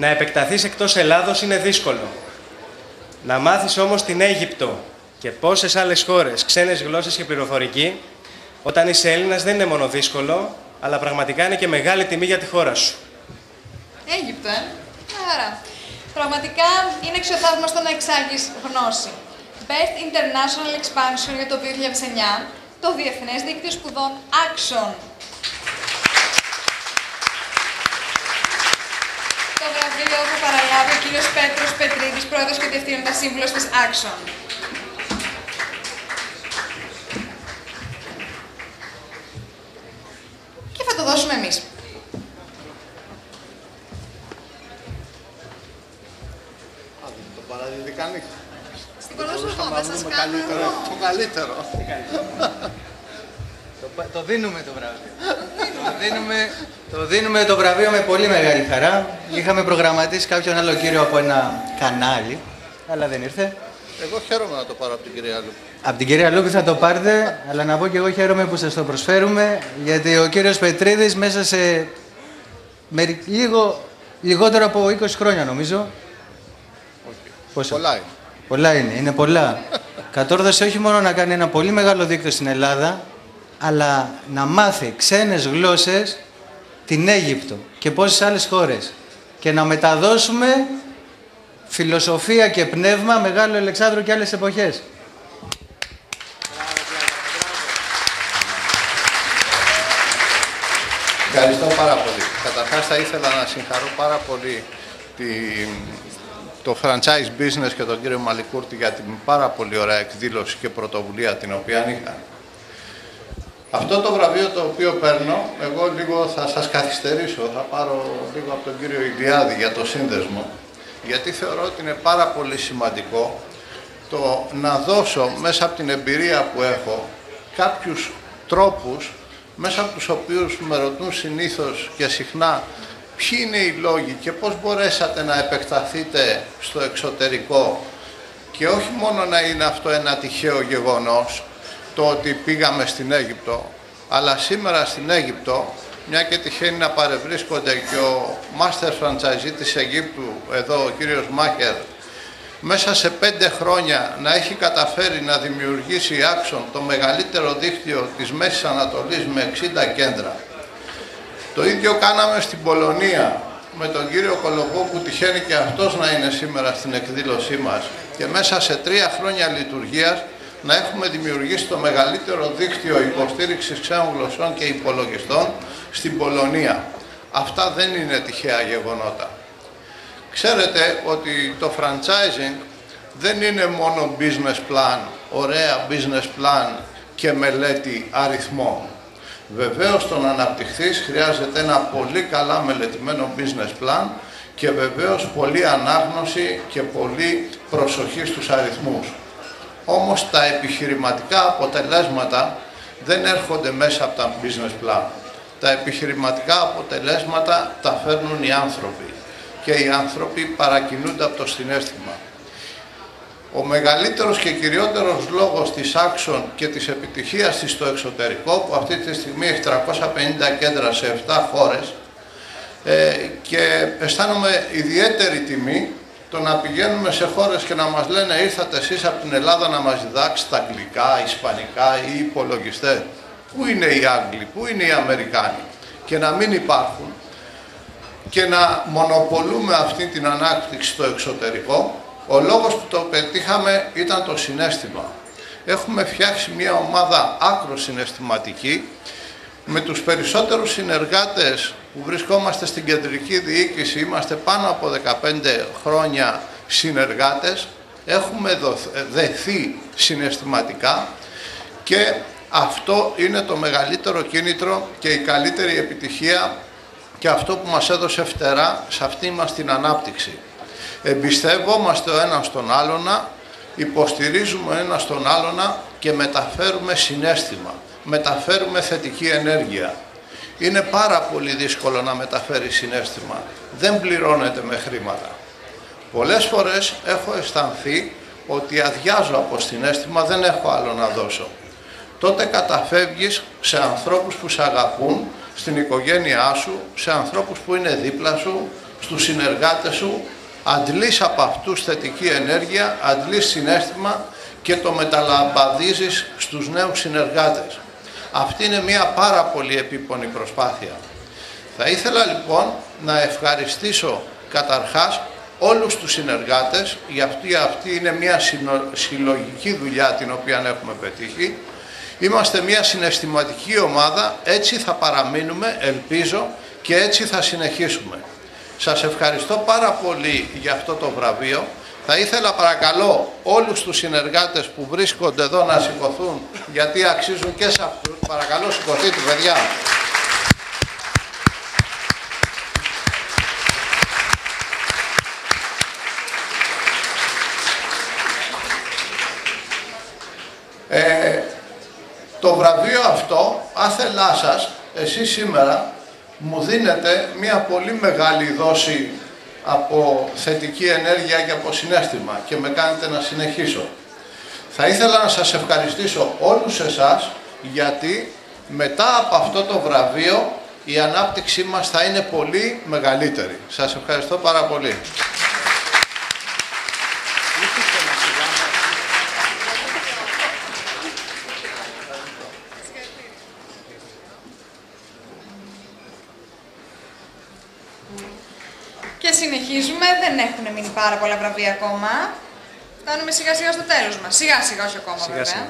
Να επεκταθείς εκτός Ελλάδος είναι δύσκολο. Να μάθεις όμως την Αίγυπτο και πόσες άλλες χώρες, ξένες γλώσσες και πληροφορική, όταν είσαι Έλληνας δεν είναι μόνο δύσκολο, αλλά πραγματικά είναι και μεγάλη τιμή για τη χώρα σου. Αίγυπτο, ε. Μια χαρά. Πραγματικά είναι εξωθαύμαστο να εξάγεις γνώση. Best International Expansion για το 2009, το Διεθνές Δίκτυο Σπουδών Action. Το βραβείο που παραλάβει ο κύριος Πέτρος Πετρίδης, πρόεδρος και διευθύνοντα σύμβουλος της Action. Και θα το δώσουμε εμείς. Το παραδίδει κανείς. Στην κολόσου εγώ, Μπορούσαμε θα να σας βρούμε κάνω καλύτερο. εγώ. Το καλύτερο. Το, πα- το δίνουμε το βραβείο. Το, δίνουμε, το δίνουμε το βραβείο με πολύ μεγάλη χαρά. Είχαμε προγραμματίσει κάποιον άλλο κύριο από ένα κανάλι, αλλά δεν ήρθε. Εγώ χαίρομαι να το πάρω από την κυρία Λούπη. Από την κυρία Λούπη θα το πάρετε, αλλά να πω και εγώ χαίρομαι που σας το προσφέρουμε, γιατί ο κύριος Πετρίδης μέσα σε μερι- λίγο, λιγότερο από 20 χρόνια νομίζω. Πόσα; Πολλά είναι. Πολλά είναι, είναι πολλά. Κατόρθωσε όχι μόνο να κάνει ένα πολύ μεγάλο δίκτυο στην Ελλάδα, αλλά να μάθει ξένες γλώσσες την Αίγυπτο και πόσες άλλες χώρες. Και να μεταδώσουμε φιλοσοφία και πνεύμα μεγάλο Αλεξάνδρου και άλλες εποχές. Ευχαριστώ πάρα πολύ. Καταρχάς θα ήθελα να συγχαρώ πάρα πολύ τη- το franchise business και τον κύριο Μαλικούρτη για την πάρα πολύ ωραία εκδήλωση και πρωτοβουλία την οποία είχαν. Αυτό το βραβείο το οποίο παίρνω, εγώ λίγο θα σας καθυστερήσω, θα πάρω λίγο από τον κύριο Ηλιάδη για το σύνδεσμο, γιατί θεωρώ ότι είναι πάρα πολύ σημαντικό το να δώσω μέσα από την εμπειρία που έχω κάποιους τρόπους μέσα από τους οποίους με ρωτούν συνήθως και συχνά ποιοι είναι οι λόγοι και πώς μπορέσατε να επεκταθείτε στο εξωτερικό. Και όχι μόνο να είναι αυτό ένα τυχαίο γεγονός το ότι πήγαμε στην Αίγυπτο αλλά σήμερα στην Αίγυπτο μια και τυχαίνει να παρευρίσκονται και ο master franchisee της Αιγύπτου εδώ ο κύριος Μάχερ μέσα σε πέντε χρόνια να έχει καταφέρει να δημιουργήσει η Άξον το μεγαλύτερο δίκτυο της Μέσης Ανατολής με 60 κέντρα. Το ίδιο κάναμε στην Πολωνία με τον κύριο Κολοκό που τυχαίνει και αυτός να είναι σήμερα στην εκδήλωσή μας και μέσα σε τρία χρόνια λειτουργίας να έχουμε δημιουργήσει το μεγαλύτερο δίκτυο υποστήριξης ξένων γλωσσών και υπολογιστών στην Πολωνία. Αυτά δεν είναι τυχαία γεγονότα. Ξέρετε ότι το franchising δεν είναι μόνο business plan, ωραία business plan και μελέτη αριθμών. Βεβαίως το να αναπτυχθείς χρειάζεται ένα πολύ καλά μελετημένο business plan και βεβαίως πολλή ανάγνωση και πολύ προσοχή στους αριθμούς. Όμως τα επιχειρηματικά αποτελέσματα δεν έρχονται μέσα από τα business plan. Τα επιχειρηματικά αποτελέσματα τα φέρνουν οι άνθρωποι και οι άνθρωποι παρακινούνται από το συνέστημα. Ο μεγαλύτερος και κυριότερος λόγος της Action και της επιτυχίας της στο εξωτερικό, που αυτή τη στιγμή έχει 350 κέντρα σε 7 χώρες, ε, και αισθάνομαι ιδιαίτερη τιμή το να πηγαίνουμε σε χώρες και να μας λένε ήρθατε εσείς από την Ελλάδα να μας διδάξετε αγγλικά, ισπανικά ή υπολογιστέ. Πού είναι οι Άγγλοι, πού είναι οι Αμερικάνοι; Και να μην υπάρχουν και να μονοπολούμε αυτή την ανάπτυξη στο εξωτερικό, ο λόγος που το πετύχαμε ήταν το συνέστημα. Έχουμε φτιάξει μια ομάδα άκρος συναισθηματική με τους περισσότερους συνεργάτες που βρισκόμαστε στην κεντρική διοίκηση, είμαστε πάνω από 15 χρόνια συνεργάτες, έχουμε δοθ- δεθεί συναισθηματικά και αυτό είναι το μεγαλύτερο κίνητρο και η καλύτερη επιτυχία και αυτό που μας έδωσε φτερά σε αυτή μας την ανάπτυξη. Εμπιστεύομαστε ο ένας τον άλλονα, υποστηρίζουμε ένας τον άλλονα και μεταφέρουμε συνέστημα, μεταφέρουμε θετική ενέργεια. Είναι πάρα πολύ δύσκολο να μεταφέρει συνέστημα. Δεν πληρώνεται με χρήματα. Πολλές φορές έχω αισθανθεί ότι αδειάζω από συνέστημα, δεν έχω άλλο να δώσω. Τότε καταφεύγεις σε ανθρώπους που σε αγαπούν, στην οικογένειά σου, σε ανθρώπους που είναι δίπλα σου, στους συνεργάτες σου, αντλείς από αυτούς θετική ενέργεια, αντλείς συνέστημα και το μεταλαμπαδίζεις στους νέους συνεργάτες. Αυτή είναι μια πάρα πολύ επίπονη προσπάθεια. Θα ήθελα λοιπόν να ευχαριστήσω καταρχάς όλους τους συνεργάτες, γιατί αυτή είναι μια συλλογική δουλειά την οποία έχουμε πετύχει. Είμαστε μια συναισθηματική ομάδα, έτσι θα παραμείνουμε, ελπίζω, και έτσι θα συνεχίσουμε. Σας ευχαριστώ πάρα πολύ για αυτό το βραβείο. Θα ήθελα παρακαλώ όλους τους συνεργάτες που βρίσκονται εδώ να σηκωθούν, γιατί αξίζουν και σε αυτούς. Παρακαλώ σηκωθείτε παιδιά. Ε, το βραβείο αυτό, άθελά σας, εσείς σήμερα μου δίνετε μια πολύ μεγάλη δόση από θετική ενέργεια και από συνέστημα και με κάνετε να συνεχίσω. Θα ήθελα να σας ευχαριστήσω όλους εσάς γιατί μετά από αυτό το βραβείο η ανάπτυξή μας θα είναι πολύ μεγαλύτερη. Σας ευχαριστώ πάρα πολύ. Και συνεχίζουμε, δεν έχουν μείνει πάρα πολλά βραβεία ακόμα. Φτάνουμε σιγά σιγά στο τέλος μας. Σιγά σιγά, όχι ακόμα Σιγά βέβαια. σιγά.